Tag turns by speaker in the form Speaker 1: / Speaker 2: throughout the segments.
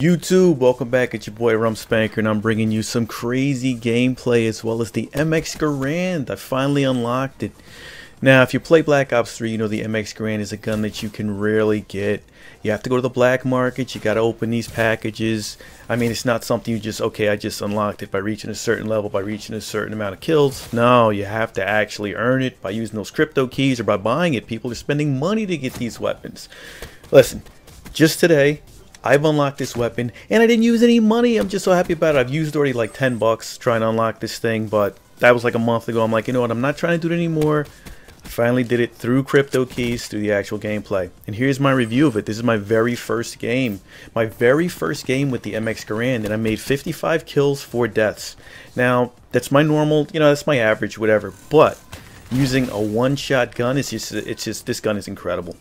Speaker 1: YouTube, welcome back. It's your boy Rumspanker, and I'm bringing you some crazy gameplay as well as the MX Garand. I finally unlocked it. Now, if you play Black Ops 3, you know the MX Garand is a gun that you can rarely get. You have to go to the black market, you got to open these packages. I mean, it's not something you just, okay, I just unlocked it by reaching a certain level, by reaching a certain amount of kills. No, you have to actually earn it by using those crypto keys or by buying it. People are spending money to get these weapons. Listen, just today, I've unlocked this weapon and I didn't use any money. I'm just so happy about it. I've used already like 10 bucks trying to unlock this thing, but that was like a month ago. I'm like, you know what? I'm not trying to do it anymore. I finally did it through crypto keys through the actual gameplay. And here's my review of it. This is my very first game. My very first game with the MX Garand and I made 55 kills, 4 deaths. Now, that's my normal, you know, that's my average, whatever. But using a one-shot gun, it's just, it's just, this gun is incredible.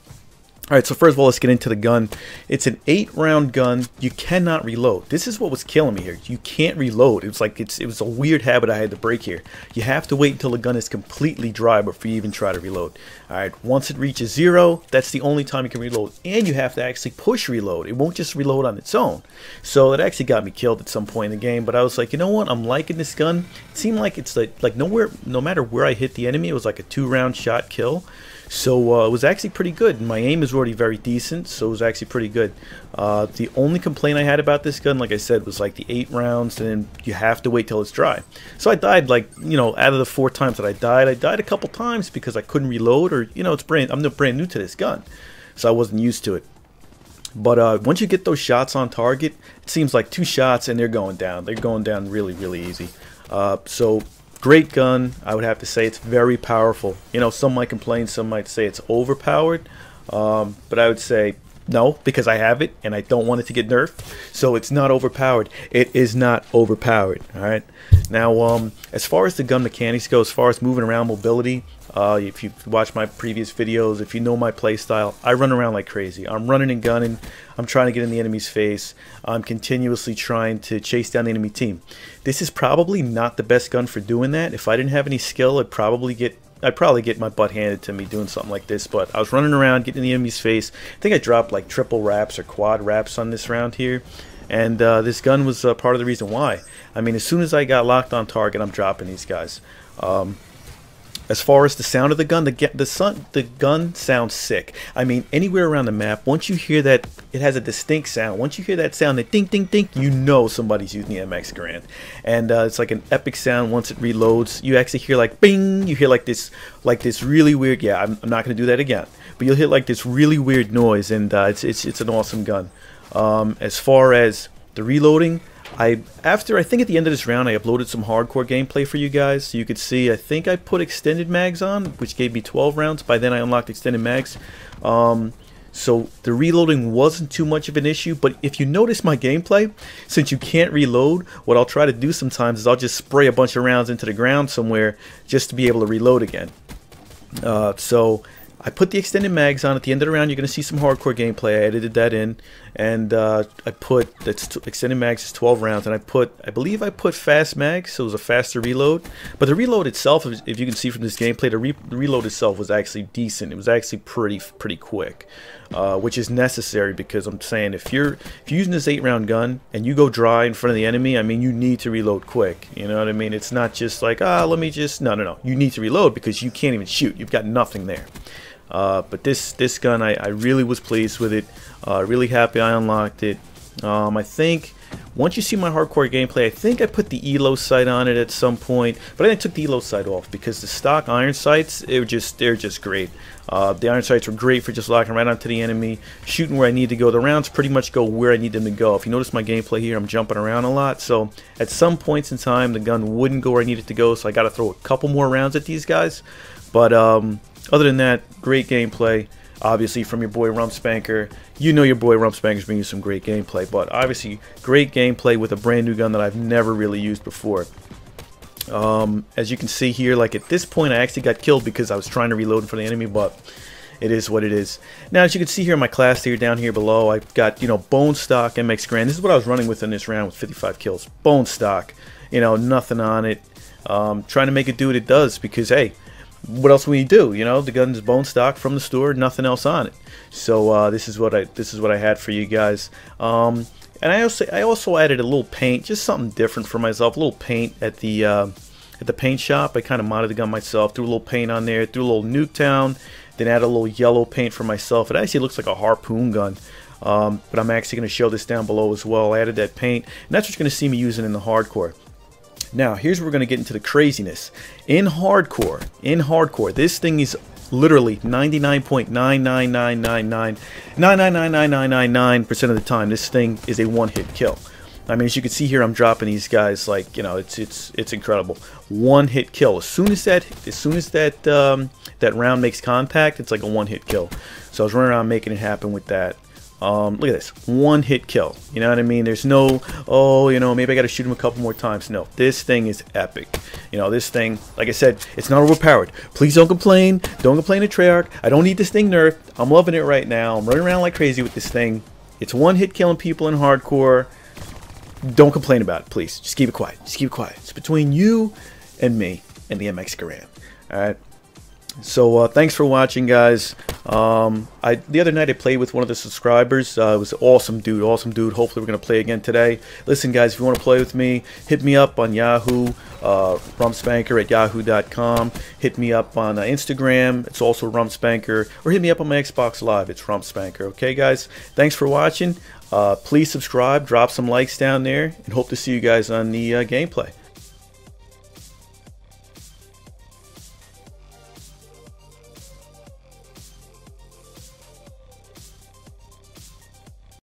Speaker 1: Alright, so first of all, let's get into the gun. It's an 8-round gun. You cannot reload. This is what was killing me here. You can't reload. It was like, it's, it was a weird habit I had to break here. You have to wait until the gun is completely dry before you even try to reload. Alright, once it reaches zero, that's the only time you can reload. And you have to actually push reload. It won't just reload on its own. So it actually got me killed at some point in the game, but I was like, you know what, I'm liking this gun. It seemed like it's like, like nowhere, no matter where I hit the enemy, it was like a two-round shot kill. So uh, it was actually pretty good. My aim is already very decent, so it was actually pretty good. Uh, the only complaint I had about this gun, like I said, was like the eight rounds, and you have to wait till it's dry. So I died like, you know, out of the four times that I died, I died a couple times because I couldn't reload, or you know, it's brand. I'm brand new to this gun, so I wasn't used to it. But uh, once you get those shots on target, it seems like two shots and they're going down. They're going down really, really easy. Uh, so Great gun. I would have to say it's very powerful. You know, some might complain, some might say it's overpowered. Um, but I would say no, because I have it and I don't want it to get nerfed. So it's not overpowered. It is not overpowered. All right. Now, um, as far as the gun mechanics go, as far as moving around mobility, uh, if you watch my previous videos, if you know my playstyle, I run around like crazy. I'm running and gunning. I'm trying to get in the enemy's face. I'm continuously trying to chase down the enemy team. This is probably not the best gun for doing that. If I didn't have any skill, I'd probably get I'd probably get my butt handed to me doing something like this, but I was running around, getting in the enemy's face. I think I dropped like triple wraps or quad wraps on this round here, and uh, this gun was uh, part of the reason why. I mean, as soon as I got locked on target, I'm dropping these guys. Um, as far as the sound of the gun, the the sun, the gun sounds sick. I mean, anywhere around the map, once you hear that, it has a distinct sound. Once you hear that sound, that ding, ding, ding, you know somebody's using the MX Garand, and uh, it's like an epic sound. Once it reloads, you actually hear like bing. You hear like this, like this really weird. Yeah, I'm, I'm not gonna do that again, but you'll hear like this really weird noise, and uh, it's it's it's an awesome gun. Um, as far as the reloading, I after I think at the end of this round I uploaded some hardcore gameplay for you guys so you could see I think I put extended mags on which gave me 12 rounds by then I unlocked extended mags. Um, so the reloading wasn't too much of an issue but if you notice my gameplay since you can't reload what I'll try to do sometimes is I'll just spray a bunch of rounds into the ground somewhere just to be able to reload again. Uh, so I put the extended mags on at the end of the round. You're going to see some hardcore gameplay. I edited that in, and uh, I put that's extended mags is 12 rounds, and I put I believe I put fast mags, so it was a faster reload. But the reload itself, if you can see from this gameplay, the, re the reload itself was actually decent. It was actually pretty pretty quick, uh, which is necessary because I'm saying if you're if you're using this eight round gun and you go dry in front of the enemy, I mean you need to reload quick. You know what I mean? It's not just like ah let me just no no no. You need to reload because you can't even shoot. You've got nothing there. Uh, but this this gun, I, I, really was pleased with it. Uh, really happy I unlocked it. Um, I think once you see my hardcore gameplay, I think I put the ELO sight on it at some point, but I took the ELO sight off because the stock iron sights, they were just they're just great. Uh, the iron sights were great for just locking right onto the enemy, shooting where I need to go. The rounds pretty much go where I need them to go. If you notice my gameplay here, I'm jumping around a lot, so at some points in time, the gun wouldn't go where I need it to go, so I got to throw a couple more rounds at these guys. But um, other than that, great gameplay. Obviously, from your boy Rumspanker. You know your boy Rumspanker's bringing you some great gameplay, but obviously, great gameplay with a brand new gun that I've never really used before. Um, as you can see here, like at this point, I actually got killed because I was trying to reload for the enemy, but it is what it is. Now, as you can see here in my class here down here below, I've got, you know, Bone Stock MX Garand. This is what I was running with in this round with 55 kills. Bone Stock. You know, nothing on it. Um, trying to make it do what it does because, hey, what else you do? You know, the gun's bone stock from the store, nothing else on it. So uh, this is what I this is what I had for you guys. Um, and I also I also added a little paint, just something different for myself. A little paint at the uh, at the paint shop. I kind of modded the gun myself. Threw a little paint on there. Threw a little Nuketown. Then add a little yellow paint for myself. It actually looks like a harpoon gun. Um, but I'm actually going to show this down below as well. I added that paint, and that's what you're going to see me using in the hardcore. Now, here's where we're going to get into the craziness. In hardcore, in hardcore, this thing is literally 99.99999 of the time, this thing is a one-hit kill. I mean, as you can see here, I'm dropping these guys like you know, it's it's it's incredible. One-hit kill. As soon as that, as soon as that um, that round makes contact, it's like a one-hit kill. So I was running around making it happen with that. Um, look at this, one hit kill. You know what I mean? There's no, oh, you know, maybe I got to shoot him a couple more times. No, this thing is epic. You know, this thing, like I said, it's not overpowered. Please don't complain. Don't complain to Treyarch. I don't need this thing nerfed. I'm loving it right now. I'm running around like crazy with this thing. It's one hit killing people in hardcore. Don't complain about it, please. Just keep it quiet. Just keep it quiet. It's between you and me and the MX Garand. All right. So uh, thanks for watching, guys. Um, I the other night I played with one of the subscribers. Uh, it was awesome, dude. Awesome, dude. Hopefully we're gonna play again today. Listen, guys, if you want to play with me, hit me up on Yahoo, uh, rumspanker at yahoo.com. Hit me up on uh, Instagram. It's also rumspanker, or hit me up on my Xbox Live. It's rumspanker. Okay, guys. Thanks for watching. Uh, please subscribe, drop some likes down there, and hope to see you guys on the uh, gameplay.